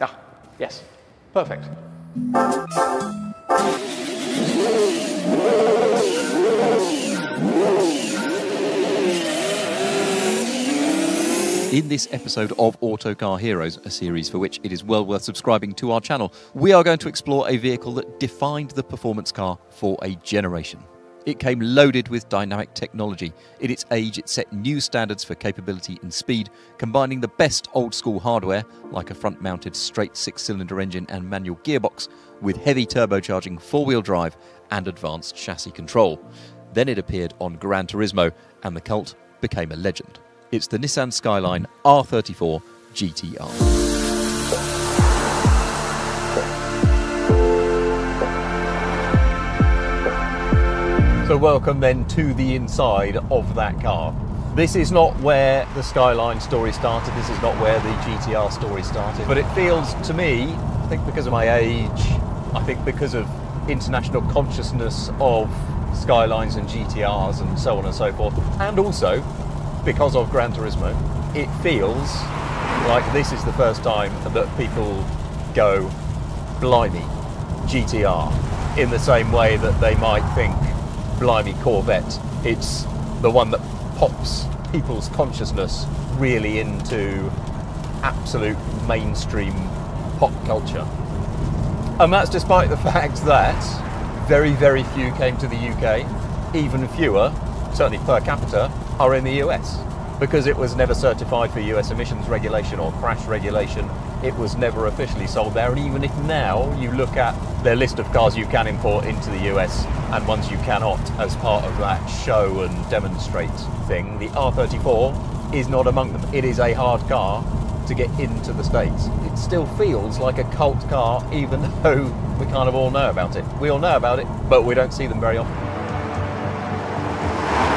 Ah, yes, perfect. In this episode of Autocar Heroes, a series for which it is well worth subscribing to our channel, we are going to explore a vehicle that defined the performance car for a generation. It came loaded with dynamic technology. In its age, it set new standards for capability and speed, combining the best old school hardware, like a front mounted straight six cylinder engine and manual gearbox, with heavy turbocharging, four wheel drive, and advanced chassis control. Then it appeared on Gran Turismo, and the cult became a legend. It's the Nissan Skyline R34 GTR. Welcome then to the inside of that car. This is not where the Skyline story started, this is not where the GTR story started, but it feels to me, I think because of my age, I think because of international consciousness of Skylines and GTRs and so on and so forth, and also because of Gran Turismo, it feels like this is the first time that people go, blimey, GTR, in the same way that they might think, blimey, Corvette. It's the one that pops people's consciousness really into absolute mainstream pop culture. And that's despite the fact that very, very few came to the UK, even fewer, certainly per capita, are in the US. Because it was never certified for US emissions regulation or crash regulation, it was never officially sold there. And even if now you look at their list of cars you can import into the US and ones you cannot as part of that show and demonstrate thing, the R34 is not among them. It is a hard car to get into the States. It still feels like a cult car, even though we kind of all know about it. We all know about it, but we don't see them very often.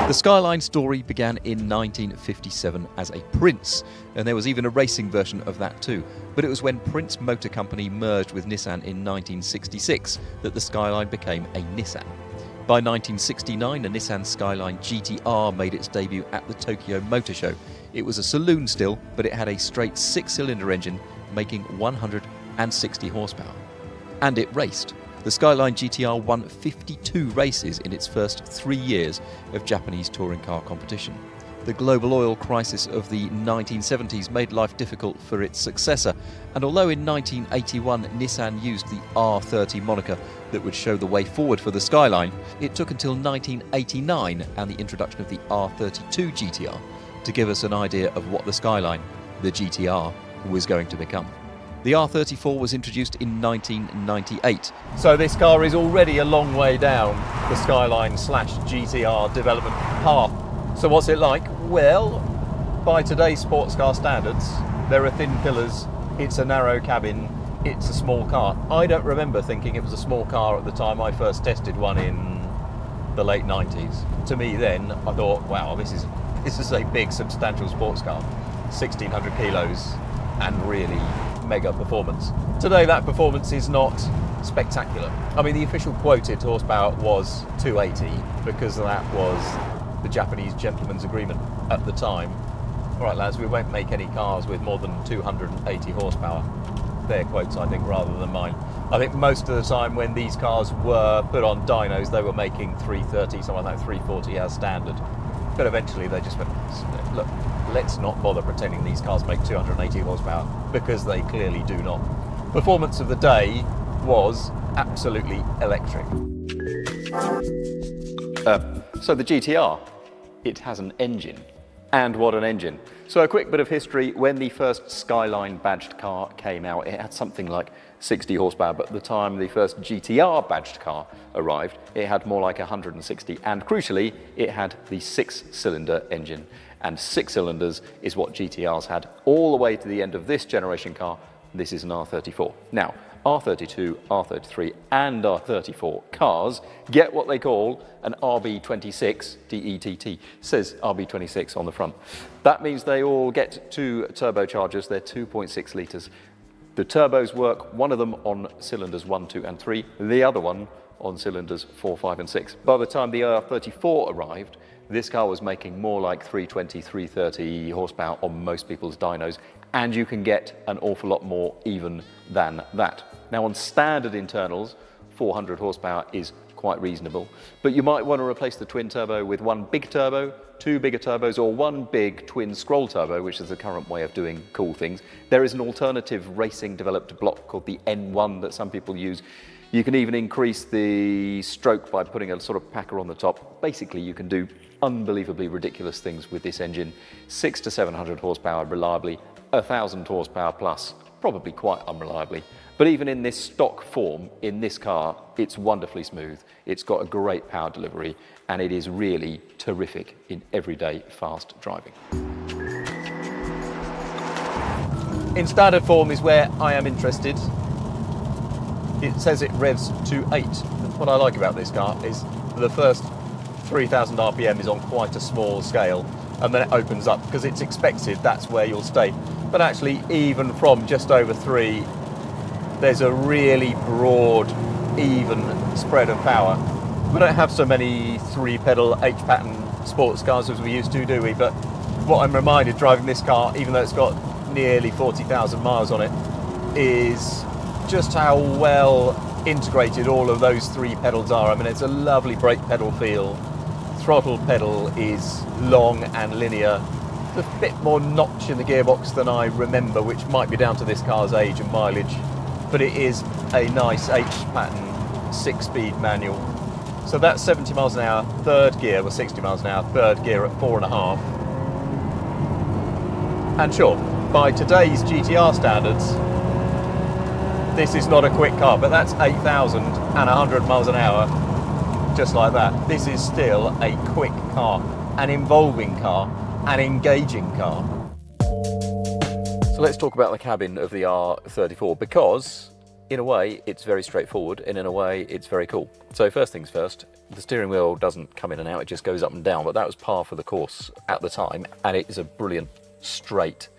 The Skyline story began in 1957 as a Prince, and there was even a racing version of that too. But it was when Prince Motor Company merged with Nissan in 1966 that the Skyline became a Nissan. By 1969, a Nissan Skyline GTR made its debut at the Tokyo Motor Show. It was a saloon still, but it had a straight six cylinder engine making 160 horsepower. And it raced. The Skyline GTR won 52 races in its first three years of Japanese touring car competition. The global oil crisis of the 1970s made life difficult for its successor, and although in 1981 Nissan used the R30 moniker that would show the way forward for the Skyline, it took until 1989 and the introduction of the R32 GTR to give us an idea of what the Skyline, the GTR, was going to become. The R34 was introduced in 1998. So this car is already a long way down the Skyline slash GTR development path. So what's it like? Well, by today's sports car standards, there are thin pillars, it's a narrow cabin, it's a small car. I don't remember thinking it was a small car at the time I first tested one in the late 90s. To me then, I thought, wow, this is this is a big substantial sports car. 1600 kilos and really mega performance. Today that performance is not spectacular. I mean the official quoted horsepower was 280 because that was the Japanese gentleman's agreement at the time. All right lads, we won't make any cars with more than 280 horsepower. Their quotes I think rather than mine. I think most of the time when these cars were put on dynos they were making 330, something like 340 as standard. But eventually they just went, look, let's not bother pretending these cars make 280 horsepower because they clearly do not. Performance of the day was absolutely electric. Uh, so the GTR, it has an engine. And what an engine. So a quick bit of history, when the first Skyline badged car came out, it had something like 60 horsepower, but the time the first GTR badged car arrived, it had more like 160. And crucially, it had the six cylinder engine. And six cylinders is what GTRs had all the way to the end of this generation car. This is an R34. Now, R32, R33 and R34 cars get what they call an RB26 DETT, says RB26 on the front. That means they all get two turbochargers, they're 2.6 litres. The turbos work, one of them on cylinders 1, 2 and 3, the other one on cylinders 4, 5 and 6. By the time the R34 arrived, this car was making more like 320, 330 horsepower on most people's dynos, and you can get an awful lot more even than that. Now on standard internals, 400 horsepower is quite reasonable, but you might want to replace the twin turbo with one big turbo, two bigger turbos, or one big twin scroll turbo, which is the current way of doing cool things. There is an alternative racing developed block called the N1 that some people use. You can even increase the stroke by putting a sort of packer on the top. Basically, you can do unbelievably ridiculous things with this engine. Six to 700 horsepower reliably, a thousand horsepower plus, probably quite unreliably. But even in this stock form, in this car, it's wonderfully smooth. It's got a great power delivery and it is really terrific in everyday fast driving. In standard form is where I am interested. It says it revs to 8. What I like about this car is the first 3000 RPM is on quite a small scale and then it opens up because it's expected that's where you'll stay. But actually, even from just over 3, there's a really broad, even spread of power. We don't have so many three pedal H pattern sports cars as we used to, do we? But what I'm reminded driving this car, even though it's got nearly 40,000 miles on it, is just how well integrated all of those three pedals are. I mean, it's a lovely brake pedal feel. Throttle pedal is long and linear. There's a bit more notch in the gearbox than I remember, which might be down to this car's age and mileage. But it is a nice H pattern six speed manual. So that's 70 miles an hour, third gear was 60 miles an hour, third gear at four and a half. And sure, by today's GTR standards, this is not a quick car, but that's 8,000 and 100 miles an hour, just like that. This is still a quick car, an involving car, an engaging car. So let's talk about the cabin of the R34 because in a way, it's very straightforward, and in a way, it's very cool. So first things first, the steering wheel doesn't come in and out, it just goes up and down, but that was par for the course at the time, and it is a brilliant, straight,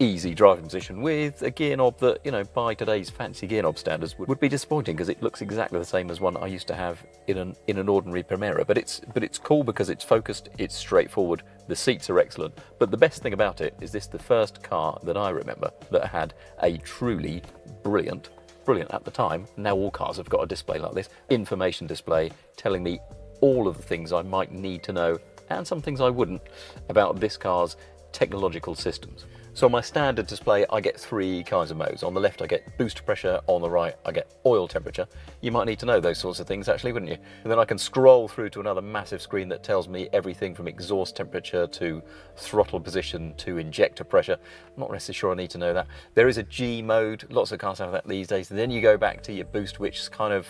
easy driving position with a gear knob that, you know, by today's fancy gear knob standards would, would be disappointing because it looks exactly the same as one I used to have in an in an ordinary Primera. But it's but it's cool because it's focused, it's straightforward, the seats are excellent. But the best thing about it is this the first car that I remember that had a truly brilliant brilliant at the time. Now all cars have got a display like this, information display telling me all of the things I might need to know and some things I wouldn't about this car's technological systems. So on my standard display, I get three kinds of modes. On the left, I get boost pressure. On the right, I get oil temperature. You might need to know those sorts of things, actually, wouldn't you? And then I can scroll through to another massive screen that tells me everything from exhaust temperature to throttle position to injector pressure. I'm not necessarily sure I need to know that. There is a G mode. Lots of cars have that these days. And then you go back to your boost, which kind of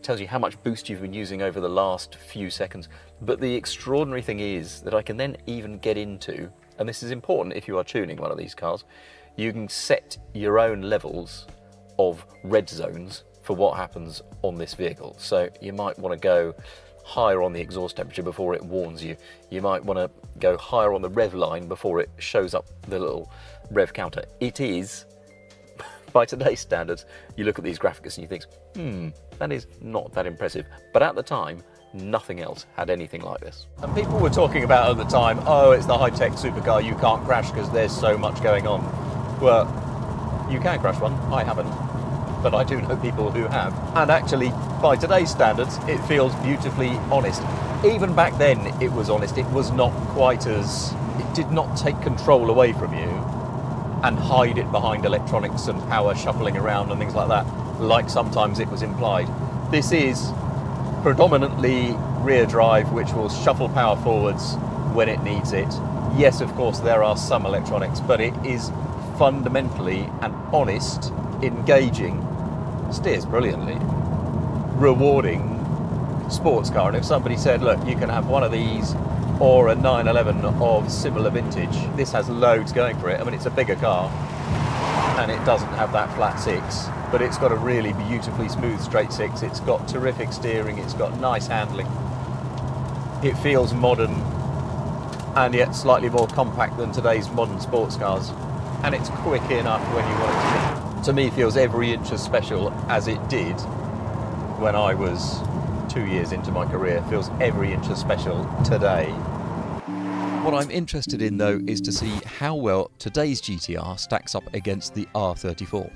tells you how much boost you've been using over the last few seconds. But the extraordinary thing is that I can then even get into and this is important if you are tuning one of these cars, you can set your own levels of red zones for what happens on this vehicle. So you might want to go higher on the exhaust temperature before it warns you. You might want to go higher on the rev line before it shows up the little rev counter. It is, by today's standards, you look at these graphics and you think, hmm, that is not that impressive. But at the time, Nothing else had anything like this. And people were talking about at the time, oh, it's the high-tech supercar, you can't crash because there's so much going on. Well, you can crash one, I haven't, but I do know people who have. And actually, by today's standards, it feels beautifully honest. Even back then, it was honest. It was not quite as, it did not take control away from you and hide it behind electronics and power shuffling around and things like that, like sometimes it was implied. This is predominantly rear drive, which will shuffle power forwards when it needs it. Yes, of course, there are some electronics, but it is fundamentally an honest, engaging, steers brilliantly, rewarding sports car. And if somebody said, look, you can have one of these or a 911 of similar vintage, this has loads going for it. I mean, it's a bigger car and it doesn't have that flat six but it's got a really beautifully smooth straight six. It's got terrific steering, it's got nice handling. It feels modern and yet slightly more compact than today's modern sports cars. And it's quick enough when you want it to be. To me, feels every inch as special as it did when I was two years into my career, feels every inch as special today. What I'm interested in though is to see how well today's GTR stacks up against the R34.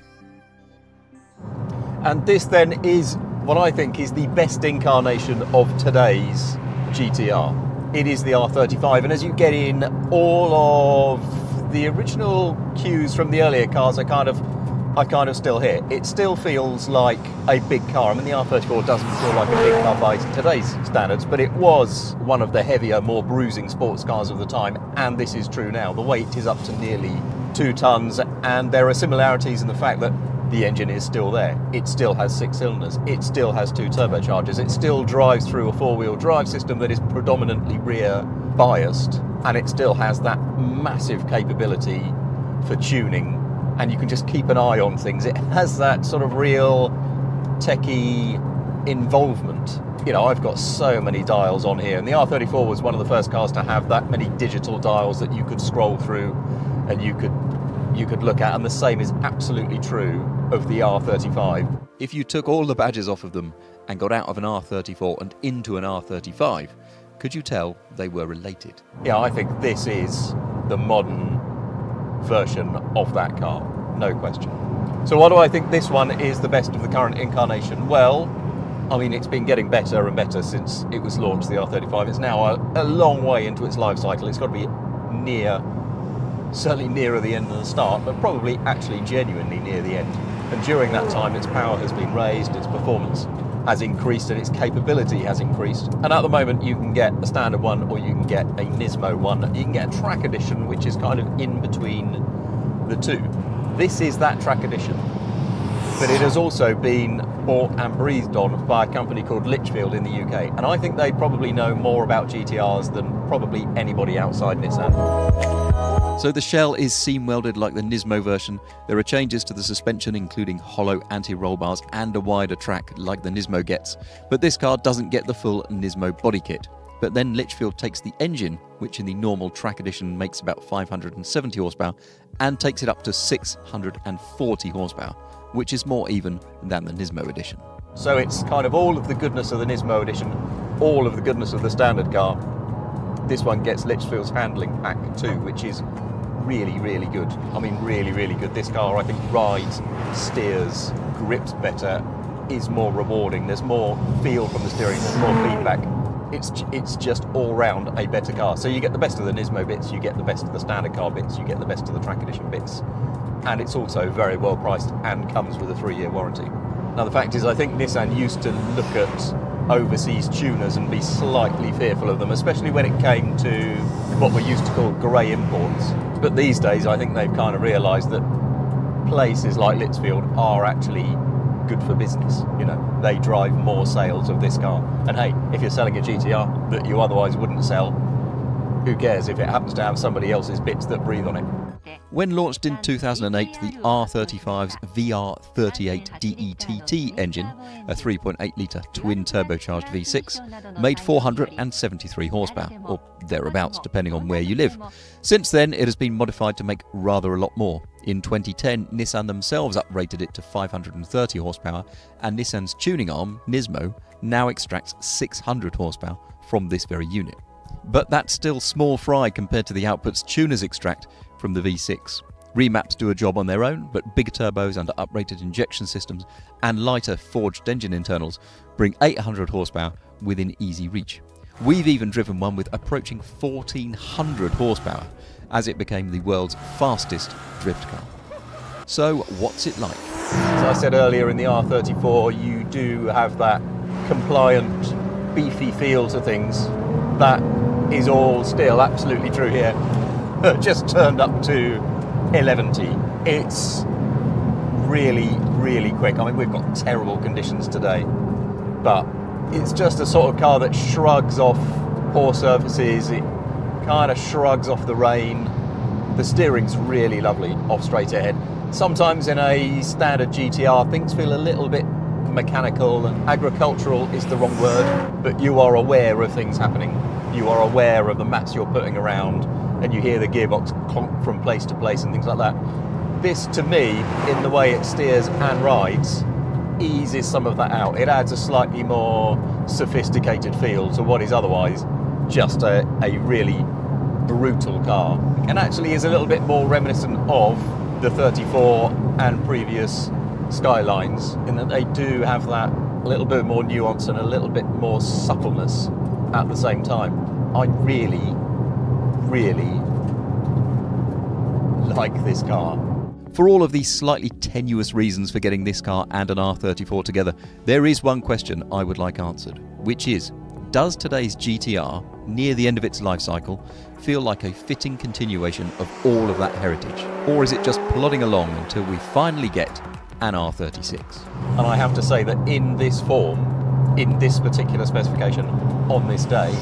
And this then is what I think is the best incarnation of today's GTR. It is the R35, and as you get in, all of the original cues from the earlier cars are kind of I kind of still hear. It still feels like a big car. I mean, the R34 doesn't feel like a big car by today's standards, but it was one of the heavier, more bruising sports cars of the time, and this is true now. The weight is up to nearly two tons, and there are similarities in the fact that the engine is still there. It still has six cylinders. It still has two turbochargers. It still drives through a four wheel drive system that is predominantly rear biased, and it still has that massive capability for tuning and you can just keep an eye on things. It has that sort of real techie involvement. You know, I've got so many dials on here, and the R34 was one of the first cars to have that many digital dials that you could scroll through and you could you could look at, and the same is absolutely true of the R35. If you took all the badges off of them and got out of an R34 and into an R35, could you tell they were related? Yeah, I think this is the modern version of that car, no question. So, why do I think this one is the best of the current incarnation? Well, I mean, it's been getting better and better since it was launched, the R35. It's now a, a long way into its life cycle. It's got to be near, certainly nearer the end than the start, but probably actually genuinely near the end. And during that time, its power has been raised, its performance has increased, and its capability has increased. And at the moment, you can get a standard one or you can get a Nismo one. You can get a track edition, which is kind of in between the two. This is that track edition. But it has also been bought and breathed on by a company called Litchfield in the UK. And I think they probably know more about GTRs than probably anybody outside Nissan. So the shell is seam welded like the Nismo version. There are changes to the suspension, including hollow anti roll bars and a wider track like the Nismo gets. But this car doesn't get the full Nismo body kit. But then Litchfield takes the engine, which in the normal track edition makes about 570 horsepower, and takes it up to 640 horsepower, which is more even than the Nismo edition. So it's kind of all of the goodness of the Nismo edition, all of the goodness of the standard car. This one gets Litchfield's handling pack too, which is really, really good. I mean, really, really good. This car, I think, rides, steers, grips better, is more rewarding. There's more feel from the steering, there's more feedback. It's it's just all round a better car. So you get the best of the Nismo bits, you get the best of the standard car bits, you get the best of the track edition bits, and it's also very well priced and comes with a three-year warranty. Now the fact is, I think Nissan used to look at overseas tuners and be slightly fearful of them, especially when it came to what we used to call grey imports. But these days, I think they've kind of realised that places like Litchfield are actually good for business. You know, they drive more sales of this car. And hey, if you're selling a GTR that you otherwise wouldn't sell, who cares if it happens to have somebody else's bits that breathe on it? When launched in 2008, the R35's VR38 DETT engine, a 3.8 litre twin turbocharged V6, made 473 horsepower, or thereabouts, depending on where you live. Since then, it has been modified to make rather a lot more. In 2010, Nissan themselves uprated it to 530 horsepower, and Nissan's tuning arm, Nismo, now extracts 600 horsepower from this very unit. But that's still small fry compared to the outputs tuners extract from the V6. Remaps do a job on their own, but bigger turbos under uprated injection systems and lighter forged engine internals bring 800 horsepower within easy reach. We've even driven one with approaching 1400 horsepower as it became the world's fastest drift car. So, what's it like? As I said earlier, in the R34, you do have that compliant, beefy feel to things. That is all still absolutely true here. Just turned up to 11T. It's really, really quick. I mean, we've got terrible conditions today, but it's just a sort of car that shrugs off poor surfaces. It kind of shrugs off the rain. The steering's really lovely off straight ahead. Sometimes in a standard GTR, things feel a little bit mechanical and agricultural is the wrong word, but you are aware of things happening. You are aware of the mass you're putting around, and you hear the gearbox clonk from place to place and things like that. This, to me, in the way it steers and rides, eases some of that out. It adds a slightly more sophisticated feel to what is otherwise just a, a really brutal car. And actually is a little bit more reminiscent of the 34 and previous Skylines in that they do have that little bit more nuance and a little bit more suppleness at the same time. I really, really like this car. For all of these slightly tenuous reasons for getting this car and an R34 together, there is one question I would like answered, which is Does today's GTR, near the end of its life cycle, feel like a fitting continuation of all of that heritage? Or is it just plodding along until we finally get an R36? And I have to say that in this form, in this particular specification, on this day,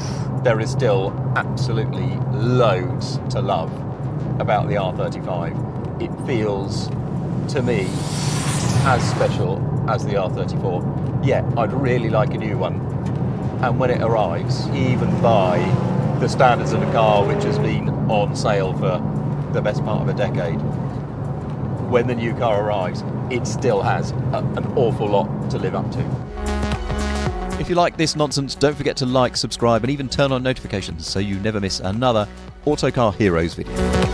there is still absolutely loads to love about the R35 it feels to me as special as the R34. Yeah, I'd really like a new one. And when it arrives, even by the standards of a car which has been on sale for the best part of a decade, when the new car arrives, it still has a, an awful lot to live up to. If you like this nonsense, don't forget to like, subscribe, and even turn on notifications so you never miss another Autocar Heroes video.